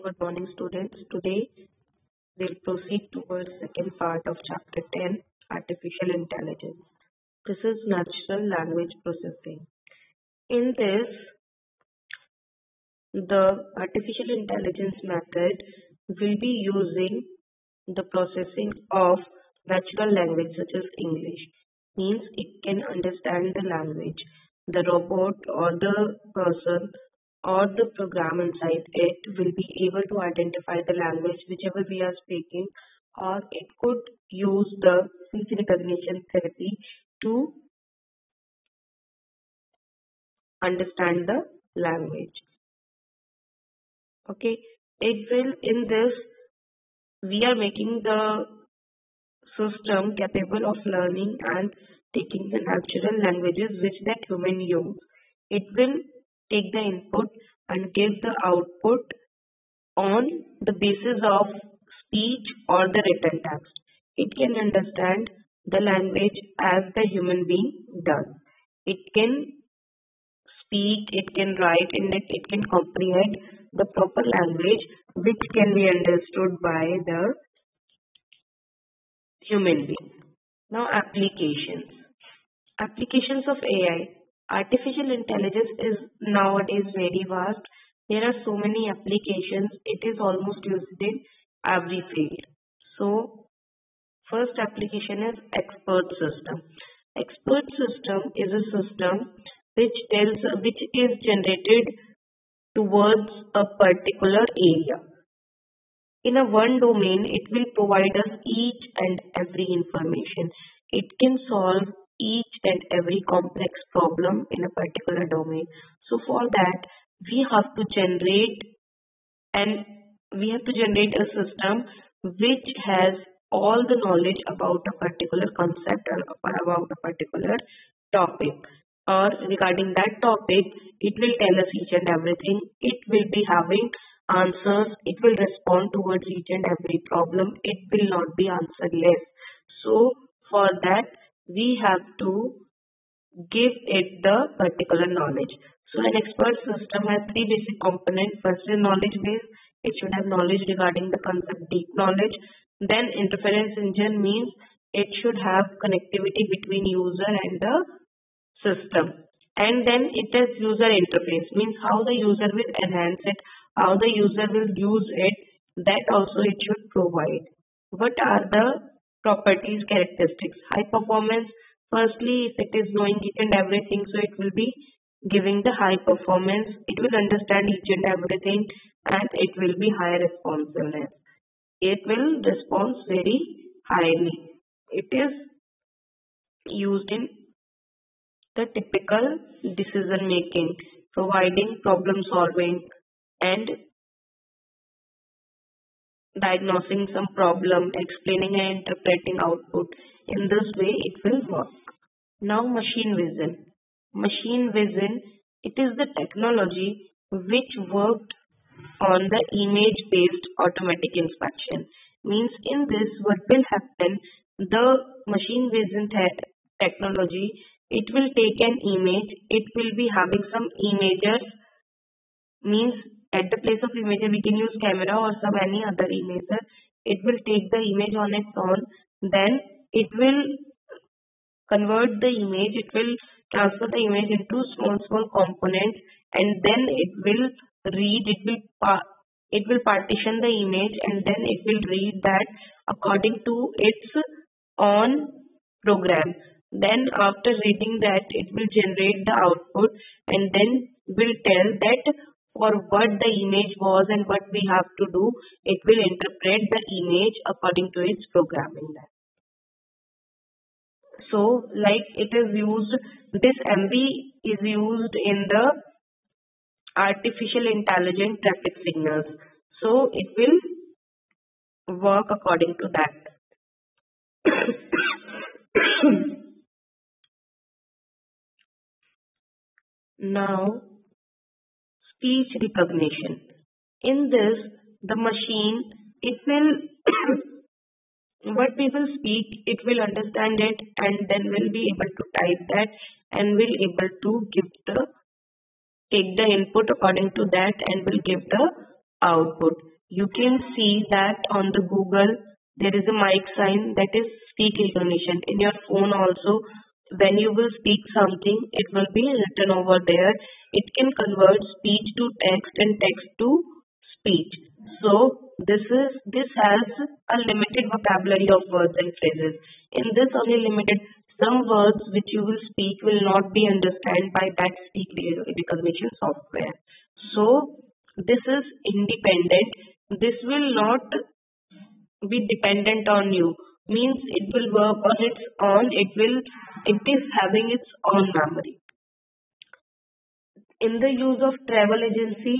Good morning, students. Today we'll proceed towards second part of chapter 10, Artificial Intelligence. This is Natural Language Processing. In this, the artificial intelligence method will be using the processing of natural language such as English. Means it can understand the language. The robot or the person or the program inside it will be able to identify the language whichever we are speaking or it could use the speech recognition therapy to understand the language. Okay? It will in this we are making the system capable of learning and taking the natural languages which that human use. It will take the input and give the output on the basis of speech or the written text. It can understand the language as the human being does. It can speak, it can write, and it, it can comprehend the proper language which can be understood by the human being. Now applications. Applications of AI artificial intelligence is nowadays very vast. There are so many applications. It is almost used in every field. So, first application is expert system. Expert system is a system which tells which is generated towards a particular area. In a one domain, it will provide us each and every information. It can solve each and every complex problem in a particular domain. So for that, we have to generate and we have to generate a system which has all the knowledge about a particular concept or about a particular topic. Or regarding that topic it will tell us each and everything. It will be having answers. It will respond towards each and every problem. It will not be answerless. So for that we have to give it the particular knowledge. So an expert system has three basic components. First is knowledge base. It should have knowledge regarding the concept deep knowledge. Then inference engine means it should have connectivity between user and the system. And then it has user interface means how the user will enhance it, how the user will use it. That also it should provide. What are the properties characteristics high performance. Firstly if it is knowing each and everything so it will be giving the high performance. It will understand each and everything and it will be high responsiveness. It will respond very highly. It is used in the typical decision making providing problem solving and diagnosing some problem, explaining and interpreting output. In this way, it will work. Now, machine vision. Machine vision, it is the technology which worked on the image-based automatic inspection. Means in this, what will happen, the machine vision te technology, it will take an image, it will be having some images, means at the place of imager we can use camera or some any other imager it will take the image on its own. Then it will convert the image it will transfer the image into small small components and then it will read it will it will partition the image and then it will read that according to its own program. Then after reading that it will generate the output and then will tell that for what the image was and what we have to do, it will interpret the image according to its programming. So, like it is used, this MV is used in the artificial intelligent traffic signals. So, it will work according to that. now, speech recognition. In this, the machine, it will, what people speak, it will understand it and then will be able to type that and will able to give the, take the input according to that and will give the output. You can see that on the Google there is a mic sign that is speak recognition. In your phone also when you will speak something it will be written over there. It can convert speech to text and text to speech. So this is this has a limited vocabulary of words and phrases. In this only limited some words which you will speak will not be understood by that speak recognition software. So this is independent. This will not be dependent on you. Means it will work on its own. It will it is having its own memory. In the use of travel agency,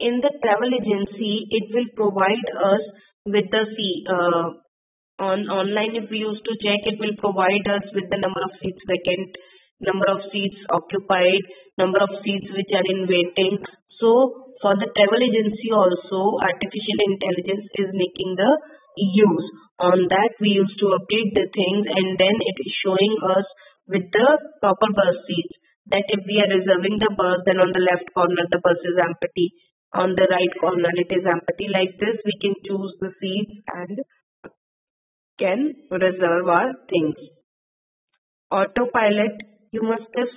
in the travel agency, it will provide us with the fee. Uh, on online, if we used to check, it will provide us with the number of seats vacant, number of seats occupied, number of seats which are in waiting. So for the travel agency also, artificial intelligence is making the use. On that, we used to update the things and then it is showing us with the proper bus seats that if we are reserving the bus, then on the left corner the bus is empty. On the right corner it is empty. Like this, we can choose the seats and can reserve our things. Autopilot, you must have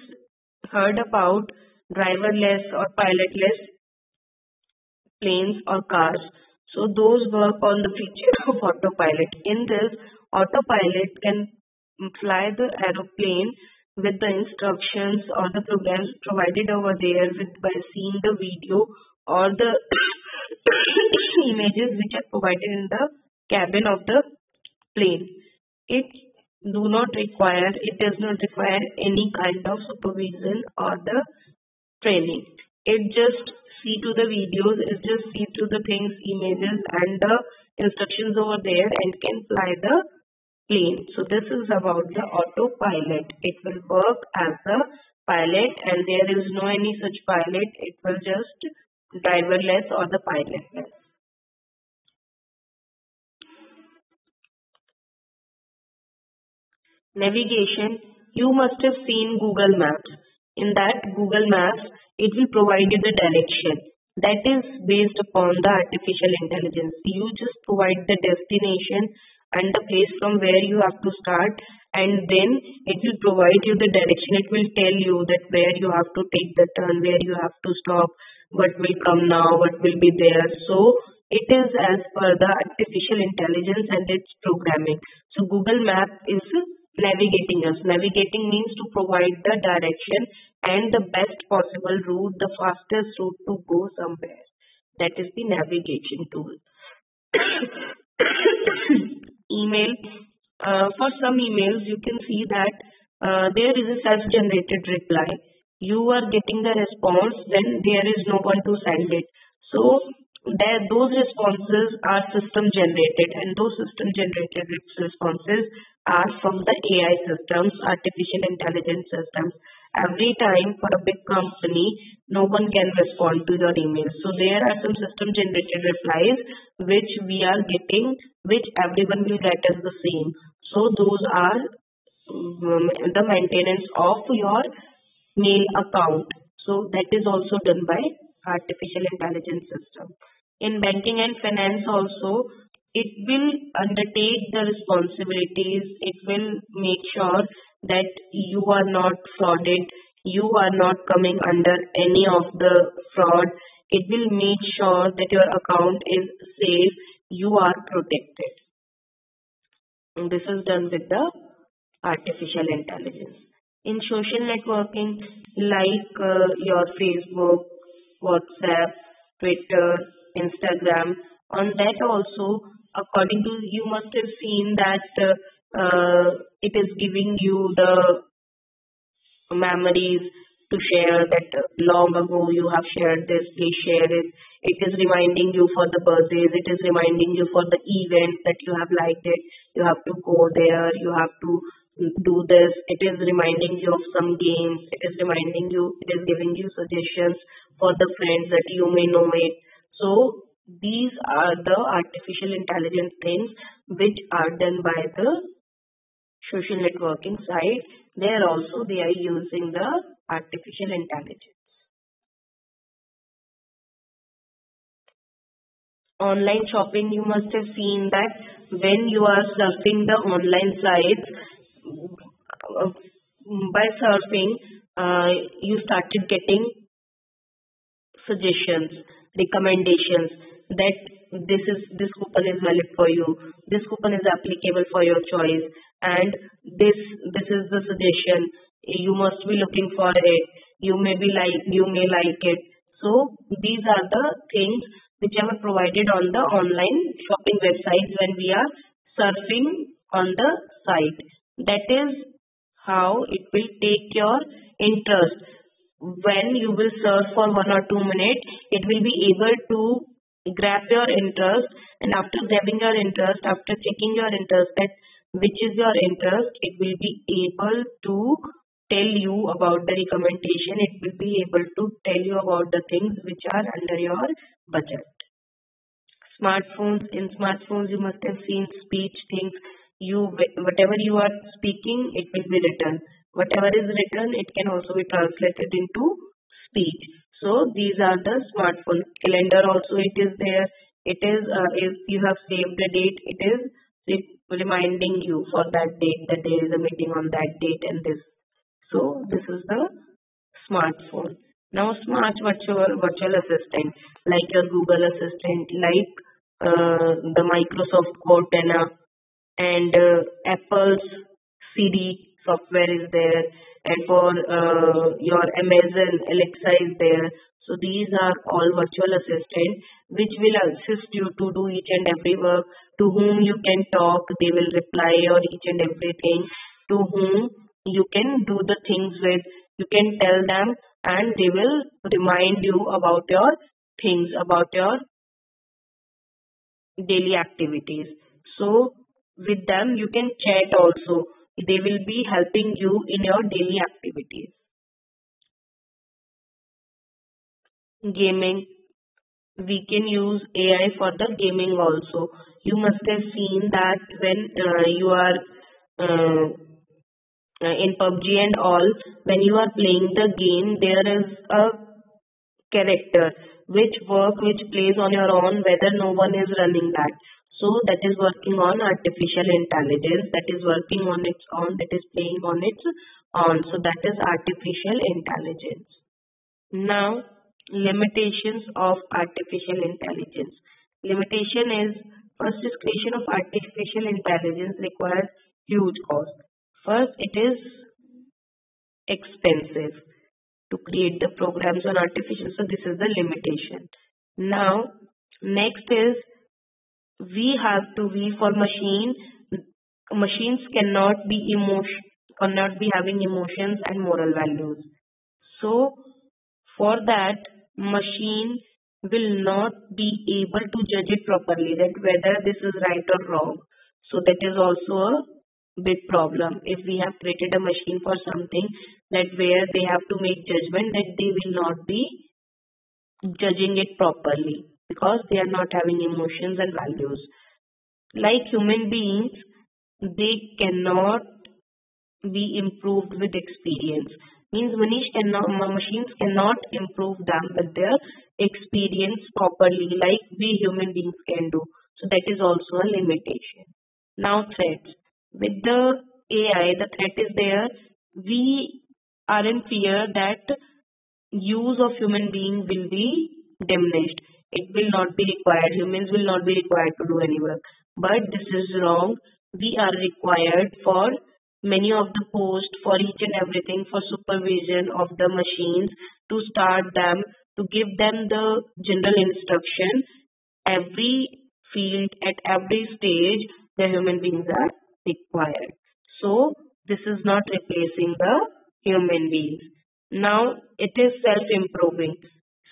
heard about driverless or pilotless planes or cars. So those work on the feature of autopilot. In this, autopilot can fly the aeroplane with the instructions or the programs provided over there with by seeing the video or the images which are provided in the cabin of the plane. It do not require, it does not require any kind of supervision or the training. It just see to the videos, it just see to the things, images and the instructions over there and can fly the plane. So this is about the autopilot. It will work as a pilot and there is no any such pilot. It will just driverless or the pilotless. Navigation, you must have seen Google Maps. In that Google Maps, it will provide you the direction. That is based upon the artificial intelligence. You just provide the destination and the place from where you have to start and then it will provide you the direction. It will tell you that where you have to take the turn, where you have to stop, what will come now, what will be there. So it is as per the artificial intelligence and its programming. So Google Map is navigating us. Navigating means to provide the direction and the best possible route, the fastest route to go somewhere. That is the navigation tool. Email. Uh, for some emails, you can see that uh, there is a self-generated reply. You are getting the response, then there is no one to send it. So that those responses are system generated and those system generated responses are from the AI systems, artificial intelligence systems. Every time for a big company, no one can respond to your email. So there are some system generated replies which we are getting, which everyone will get as the same. So those are um, the maintenance of your mail account. So that is also done by artificial intelligence system. In banking and finance also, it will undertake the responsibilities. It will make sure that you are not frauded. You are not coming under any of the fraud. It will make sure that your account is safe. You are protected. And this is done with the artificial intelligence. In social networking, like uh, your Facebook, WhatsApp, Twitter, Instagram, on that also according to you must have seen that uh, Uh, it is giving you the memories to share that long ago you have shared this, please share it. It is reminding you for the birthdays, it is reminding you for the events that you have liked it. You have to go there, you have to do this. It is reminding you of some games, it is reminding you, it is giving you suggestions for the friends that you may know it. So these are the artificial intelligence things which are done by the social networking side. There also they are using the artificial intelligence. online shopping, you must have seen that when you are surfing the online sites, by surfing, uh, you started getting suggestions, recommendations that this is this coupon is valid for you, this coupon is applicable for your choice, and this this is the suggestion. You must be looking for it. You may be like you may like it. So these are the things which are provided on the online shopping websites when we are surfing on the site. That is how it will take your interest. When you will surf for one or two minutes, it will be able to grab your interest and after grabbing your interest, after checking your interest that which is your interest, it will be able to tell you about the recommendation. It will be able to tell you about the things which are under your budget. Smartphones, in smartphones you must have seen speech things. You whatever you are speaking, it will be written. Whatever is written, it can also be translated into speech. So these are the smartphone calendar. Also, it is there. It is uh, if you have saved the date, it is reminding you for that date that there is a meeting on that date and this. So this is the smartphone. Now smart virtual virtual assistant like your Google Assistant, like uh, the Microsoft Cortana and uh, Apple's Siri software is there and for uh, your Amazon Alexa is there. So these are all virtual assistant which will assist you to do each and every work to whom you can talk, they will reply or each and everything to whom you can do the things with. You can tell them and they will remind you about your things, about your daily activities. So with them you can chat also. They will be helping you in your daily activities. Gaming. We can use AI for the gaming also you must have seen that when uh, you are uh, uh in PUBG and all, when you are playing the game, there is a character which work which plays on your own whether no one is running that. So that is working on artificial intelligence, that is working on its own, that is playing on its own. So that is artificial intelligence. Now, limitations of artificial intelligence. Limitation is First is creation of artificial intelligence requires huge cost. First, it is expensive to create the programs on artificial. So this is the limitation. Now, next is we have to be for machine machines cannot be emotion cannot be having emotions and moral values. So for that machine will not be able to judge it properly that whether this is right or wrong. So that is also a big problem. If we have created a machine for something that where they have to make judgment that they will not be judging it properly because they are not having emotions and values. Like human beings, they cannot be improved with experience means Manish cannot, machines cannot improve them with their experience properly like we human beings can do. So that is also a limitation. Now threats. With the AI, the threat is there. We are in fear that use of human being will be diminished. It will not be required. Humans will not be required to do any work. But this is wrong. We are required for many of the posts for each and everything for supervision of the machines to start them to give them the general instruction every field at every stage the human beings are required so this is not replacing the human beings now it is self improving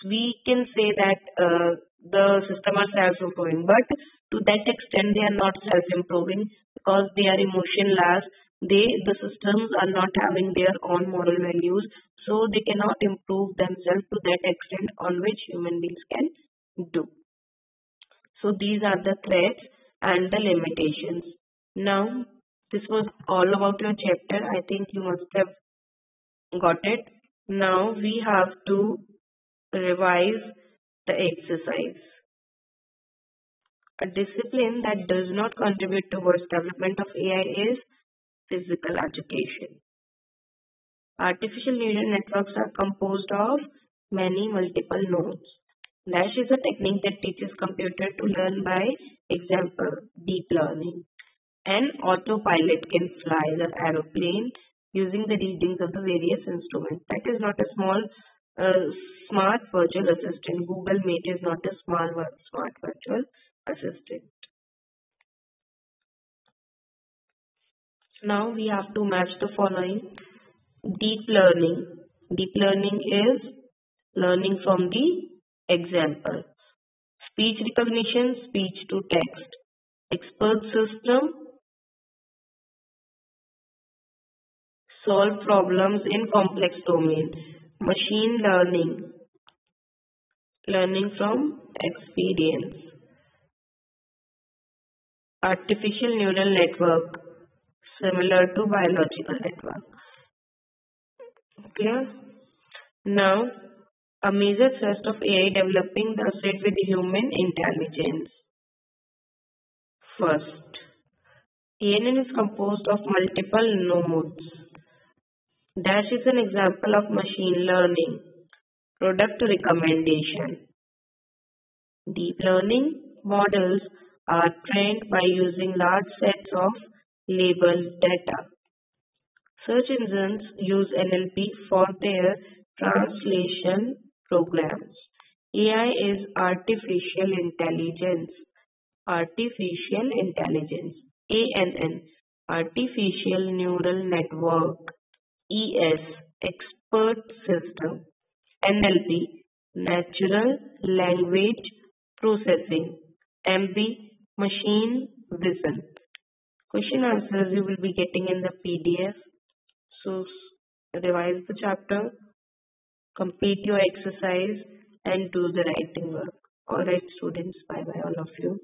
we can say that uh, the system are self improving but to that extent they are not self improving because they are emotionless they the systems are not having their own moral values so they cannot improve themselves to that extent on which human beings can do. So these are the threats and the limitations. Now this was all about your chapter. I think you must have got it. Now we have to revise the exercise A discipline that does not contribute towards development of AI is physical education. Artificial neural networks are composed of many multiple nodes. Dash is a technique that teaches computer to learn by example, deep learning. An autopilot can fly the aeroplane using the readings of the various instruments. That is not a small uh, smart virtual assistant. Google Meet is not a small smart virtual assistant. Now we have to match the following. Deep learning. Deep learning is learning from the example. Speech recognition, speech to text. Expert system, solve problems in complex domain. Machine learning, learning from experience. Artificial neural network, similar to biological network. Clear? Now, a major thrust of AI developing the state with human intelligence. First, ANN is composed of multiple nodes. Dash is an example of machine learning. Product recommendation. Deep learning models are trained by using large sets of labeled data. Search engines use NLP for their translation programs. AI is artificial intelligence. Artificial intelligence. ANN. Artificial Neural Network. ES. Expert System. NLP. Natural Language Processing. MV. Machine Vision. Question answers you will be getting in the PDF. So revise the chapter complete your exercise and do the writing work. Alright students, bye bye all of you.